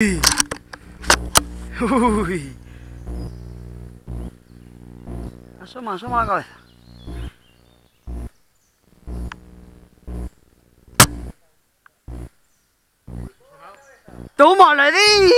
Uy. Asoma, asoma la cabeza. ¡Toma, le di!